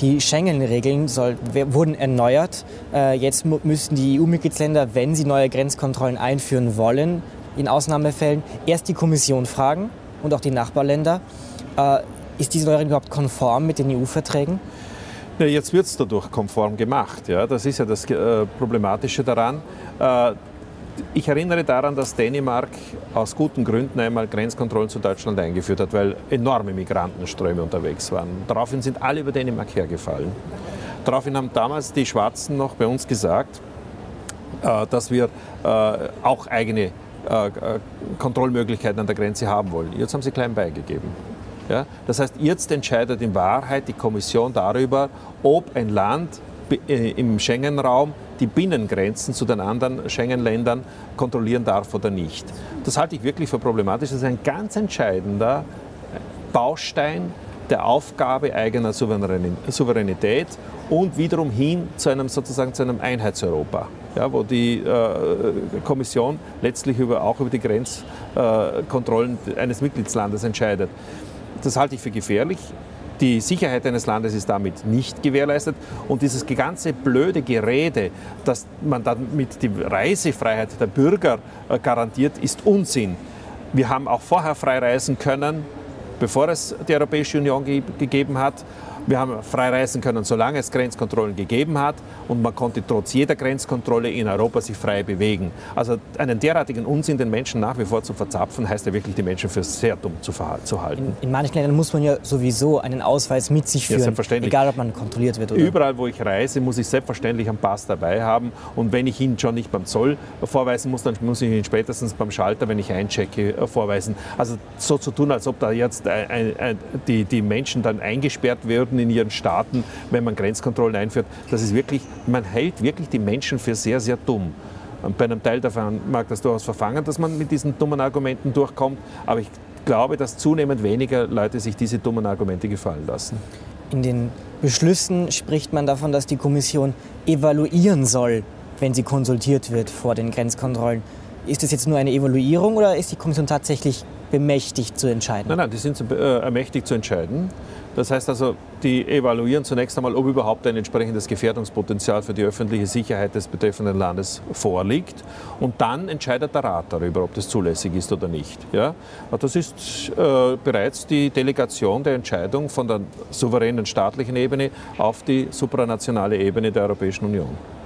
Die Schengen-Regeln wurden erneuert. Äh, jetzt müssen die EU-Mitgliedsländer, wenn sie neue Grenzkontrollen einführen wollen, in Ausnahmefällen erst die Kommission fragen und auch die Nachbarländer. Äh, ist diese Neuerung überhaupt konform mit den EU-Verträgen? Ja, jetzt wird es dadurch konform gemacht. Ja? Das ist ja das äh, Problematische daran. Ich erinnere daran, dass Dänemark aus guten Gründen einmal Grenzkontrollen zu Deutschland eingeführt hat, weil enorme Migrantenströme unterwegs waren. Daraufhin sind alle über Dänemark hergefallen. Daraufhin haben damals die Schwarzen noch bei uns gesagt, äh, dass wir äh, auch eigene äh, Kontrollmöglichkeiten an der Grenze haben wollen. Jetzt haben sie klein beigegeben. Das heißt, jetzt entscheidet in Wahrheit die Kommission darüber, ob ein Land im Schengen-Raum die Binnengrenzen zu den anderen Schengen-Ländern kontrollieren darf oder nicht. Das halte ich wirklich für problematisch. Das ist ein ganz entscheidender Baustein der Aufgabe eigener Souveränität und wiederum hin zu einem sozusagen zu einem Einheitseuropa, ja, wo die äh, Kommission letztlich über, auch über die Grenzkontrollen äh, eines Mitgliedslandes entscheidet. Das halte ich für gefährlich. Die Sicherheit eines Landes ist damit nicht gewährleistet. Und dieses ganze blöde Gerede, dass man damit die Reisefreiheit der Bürger äh, garantiert, ist Unsinn. Wir haben auch vorher frei reisen können, bevor es die Europäische Union ge gegeben hat. Wir haben frei reisen können, solange es Grenzkontrollen gegeben hat und man konnte trotz jeder Grenzkontrolle in Europa sich frei bewegen. Also einen derartigen Unsinn den Menschen nach wie vor zu verzapfen, heißt ja wirklich, die Menschen für sehr dumm zu, zu halten. In, in, manchen Ländern muss man ja sowieso einen Ausweis mit sich führen, ja, egal ob man kontrolliert wird oder Überall, wo ich reise, muss ich selbstverständlich einen Pass dabei haben und wenn ich ihn schon nicht beim Zoll vorweisen muss, dann muss ich ihn spätestens beim Schalter, wenn ich einchecke, äh, vorweisen. Also so zu tun, als ob da jetzt die, die Menschen dann eingesperrt werden in ihren Staaten, wenn man Grenzkontrollen einführt. Das ist wirklich, man hält wirklich die Menschen für sehr, sehr dumm. Und bei einem Teil davon mag das durchaus verfangen, dass man mit diesen dummen Argumenten durchkommt, aber ich glaube, dass zunehmend weniger Leute sich diese dummen Argumente gefallen lassen. In den Beschlüssen spricht man davon, dass die Kommission evaluieren soll, wenn sie konsultiert wird vor den Grenzkontrollen. Ist das jetzt nur eine Evaluierung oder ist die Kommission tatsächlich bemächtigt zu entscheiden? Nein, nein, die sind äh, ermächtigt zu entscheiden. Das heißt also, die evaluieren zunächst einmal, ob überhaupt ein entsprechendes Gefährdungspotenzial für die öffentliche Sicherheit des betreffenden Landes vorliegt. Und dann entscheidet der Rat darüber, ob das zulässig ist oder nicht. Ja? Das ist äh, bereits die Delegation der Entscheidung von der souveränen staatlichen Ebene auf die supranationale Ebene der Europäischen Union.